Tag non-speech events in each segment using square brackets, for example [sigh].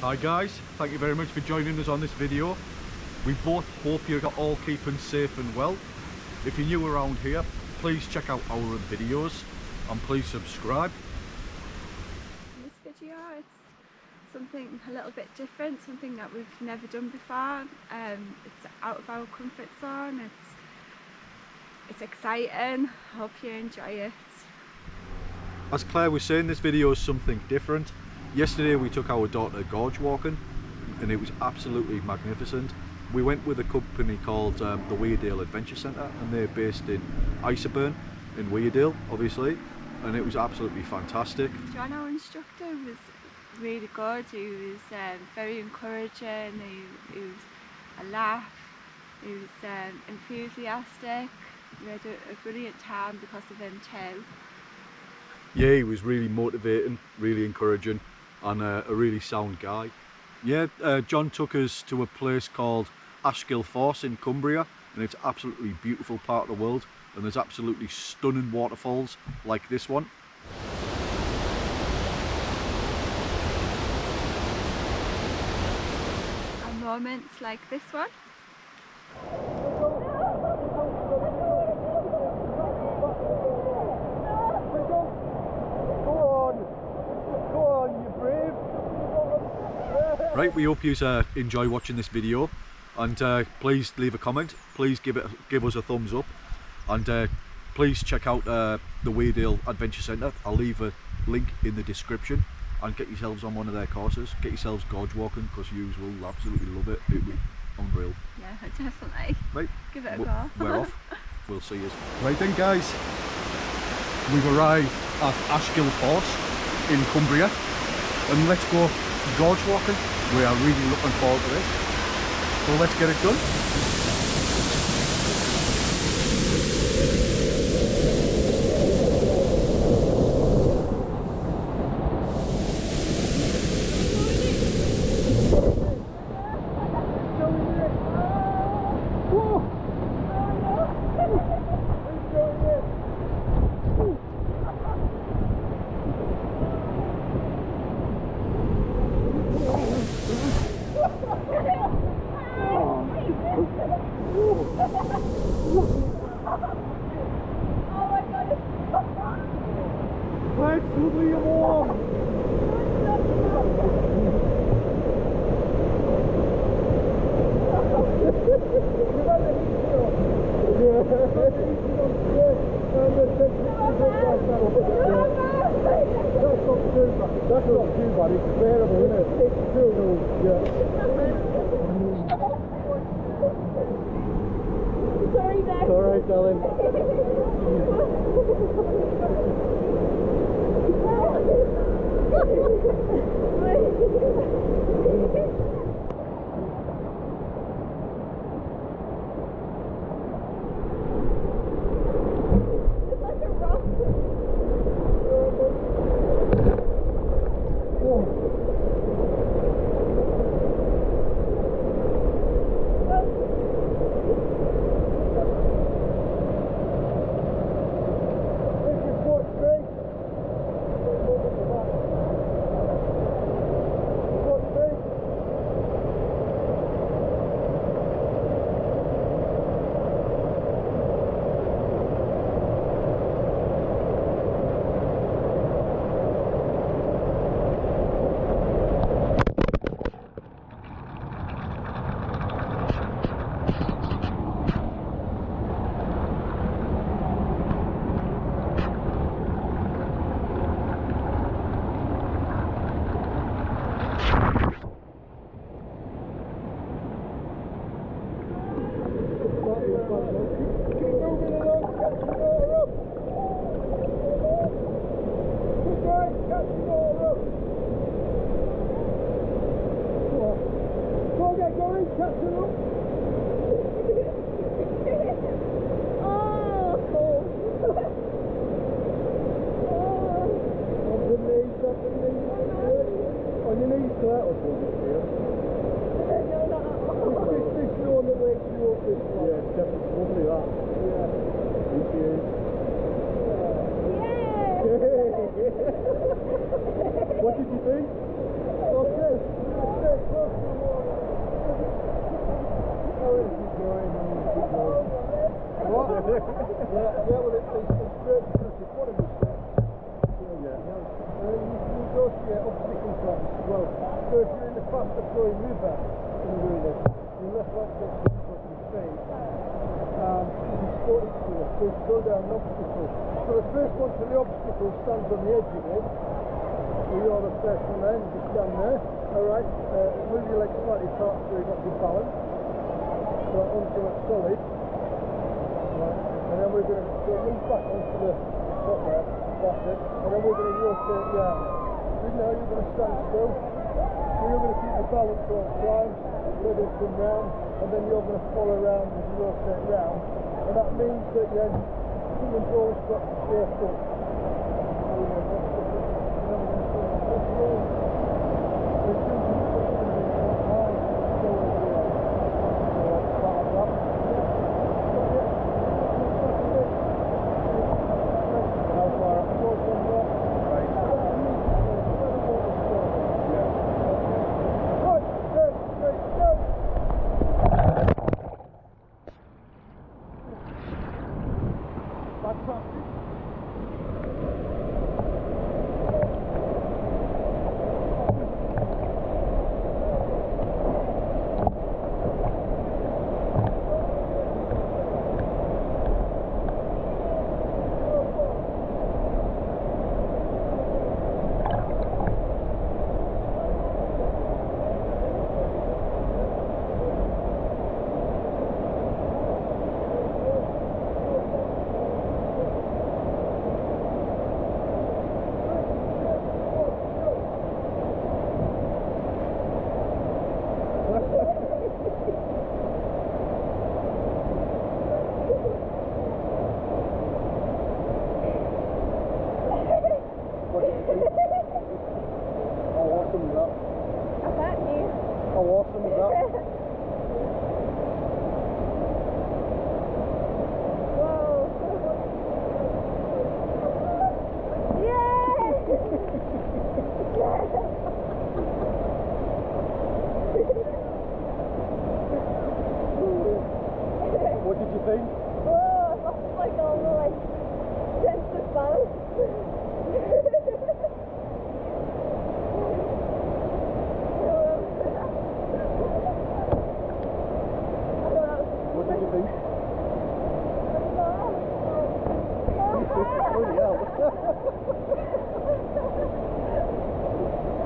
Hi guys, thank you very much for joining us on this video. We both hope you're all keeping safe and well. If you're new around here, please check out our videos and please subscribe. In this video it's something a little bit different, something that we've never done before. Um, it's out of our comfort zone, it's, it's exciting, hope you enjoy it. As Claire was saying, this video is something different. Yesterday we took our daughter gorge walking and it was absolutely magnificent. We went with a company called um, the Weardale Adventure Centre and they're based in Iserburn in Weardale obviously and it was absolutely fantastic. John, our instructor, was really good. He was um, very encouraging. He, he was a laugh. He was um, enthusiastic. We had a, a brilliant time because of him too. Yeah, he was really motivating, really encouraging and uh, a really sound guy. Yeah, uh, John took us to a place called Ashgill Force in Cumbria and it's absolutely beautiful part of the world and there's absolutely stunning waterfalls like this one. And moments like this one. Right, we hope you uh, enjoy watching this video and uh, please leave a comment, please give it give us a thumbs up and uh, please check out uh, the Weardale Adventure Centre. I'll leave a link in the description and get yourselves on one of their courses. Get yourselves gorge walking because you will absolutely love it. It'll be unreal. Yeah, definitely. Right, Give it a go. we're off. [laughs] We'll see you. Right then guys, we've arrived at Ashgill Force in Cumbria and let's go gorge walking. We are really looking forward to this. So let's get it done. Let's lovely and warm. That's not too bad, it's bearable, isn't it? It's still, yeah. Sorry, Dad. It's alright, darling. [laughs] On your knees to that or something, yeah? This, this is the one that wakes you up this one. Yeah, it's definitely lovely that. Yeah. Thank you. What did you think? Yeah, well, it, it's, it's great because it's one of the steps. Yeah. Uh, you can negotiate obstacle tracks as well. So if you're in the faster flowing river in the wheelie, your left leg gets hooked up in speed. Um, you sport it to it, so you go down an obstacle. So the first one to the obstacle stands on the edge of it. You're the first one then, you stand there. Alright, uh, move your legs slightly apart so you've got good balance. So onto that solid. Then we're going to go move back onto the top there, it, and then we're going to rotate round. So now you're going to stand still, you're going to keep your balance all the time, ready to come round, and then you're going to follow around as you rotate round, and that means that then someone's always got to stay put. Fantastic.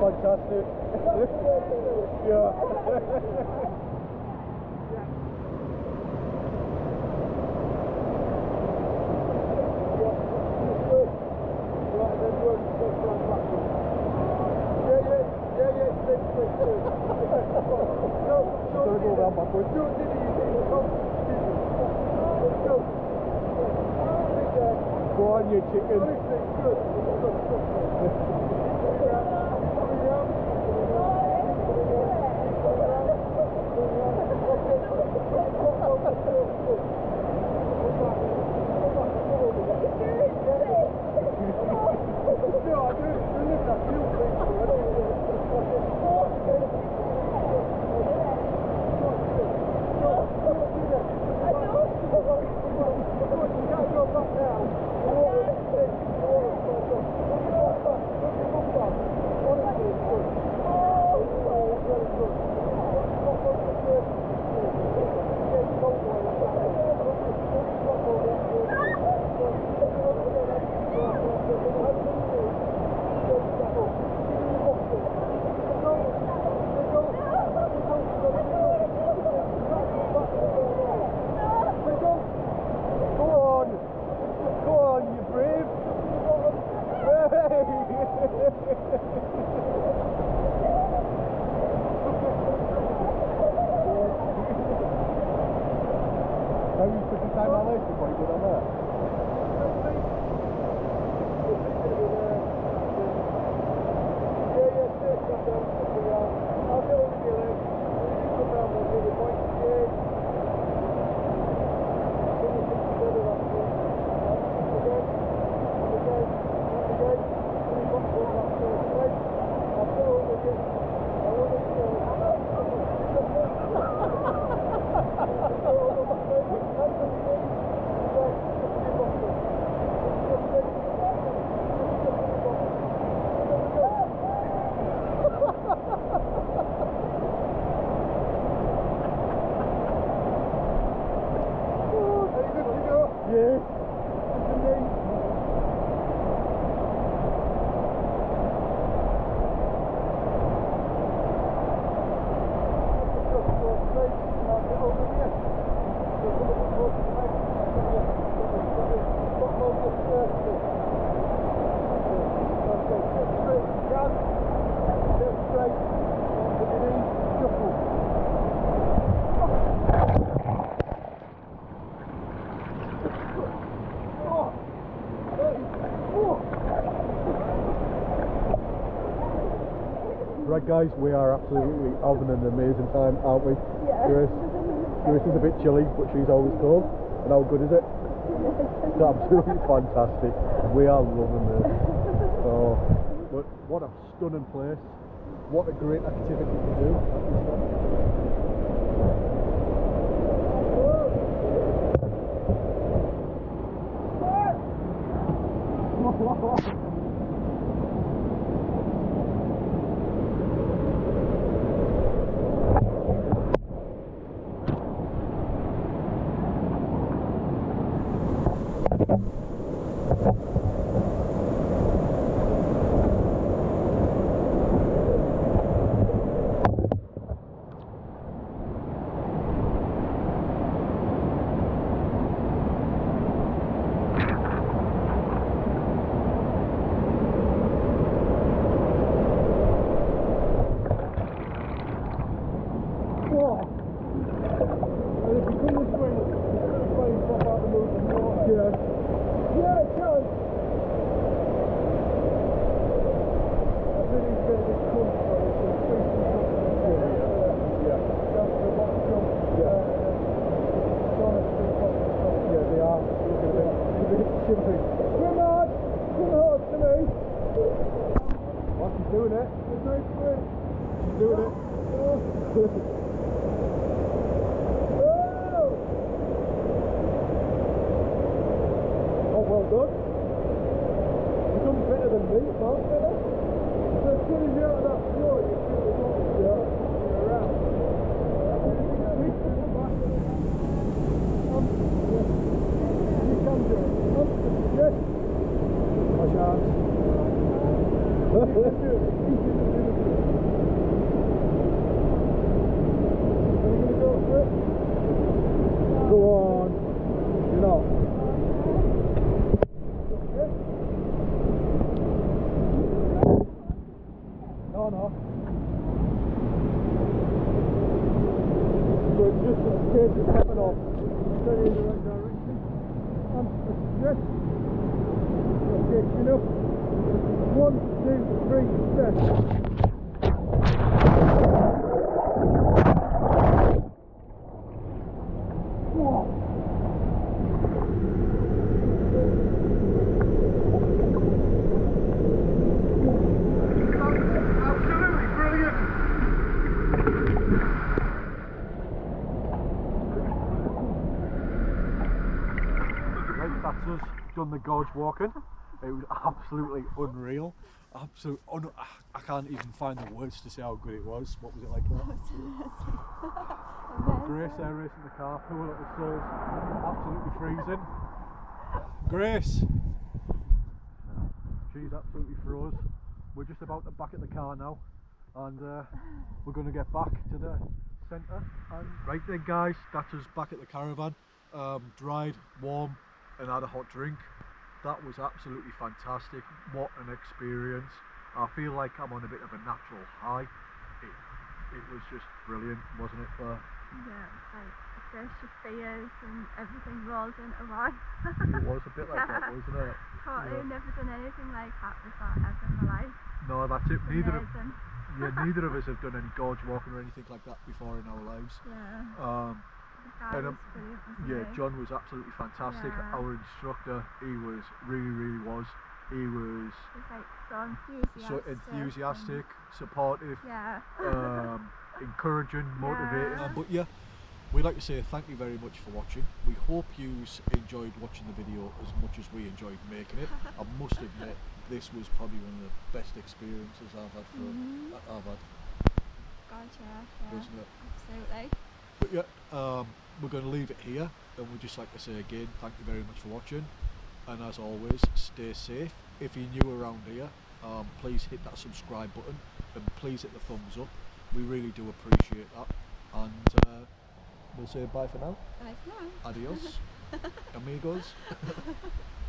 Fantastic. yeah. Gotta go round backwards. On, you chicken. Guys, we are absolutely having an amazing time, aren't we? Yeah. Grace, Grace is a bit chilly, but she's always cold. And how good is it? [laughs] It's absolutely fantastic. We are loving this. Oh, but what a stunning place. What a great activity to do. Case of stepping off. Steady in the right direction. And yes. Okay, chin up. One, two, three, step. Whoa. Absolutely brilliant. Right, that's us done the gorge walking. It was absolutely unreal. Absolute, un- I can't even find the words to say how good it was. What was it like? That? Grace there racing the car, poor little soul, absolutely freezing. Grace, she's absolutely froze. We're just about to back at the car now, and uh, we're going to get back to the centre. And right then, guys, that's us back at the caravan. Um, dried, warm, and had a hot drink. That was absolutely fantastic. What an experience! I feel like I'm on a bit of a natural high. It, it was just brilliant, wasn't it? For Yeah, it's like first your fears and everything rolled into one. it was a bit like that, wasn't it? [laughs] Totally Yeah. never done anything like that before ever in my life. No, that's it. Neither of, yeah, neither of [laughs] us have done any gorge walking or anything like that before in our lives. Yeah. Um, and, um, yeah, he? John was absolutely fantastic. Yeah. Our instructor, he was really, really was. He was like so enthusiastic. so enthusiastic, supportive, Yeah. um, [laughs] encouraging, motivating. Yeah. Um, but yeah, we'd like to say thank you very much for watching. We hope you enjoyed watching the video as much as we enjoyed making it. [laughs] I must admit, this was probably one of the best experiences I've had for Mhm. I've had, God, yeah, yeah. wasn't it? Absolutely. But yeah, um, we're going to leave it here, and we'd just like to say again, thank you very much for watching. And as always, stay safe. If you're new around here, um, please hit that subscribe button and please hit the thumbs up. We really do appreciate that. and uh, we'll say bye for now. Bye for now. Adios, [laughs] amigos. [laughs]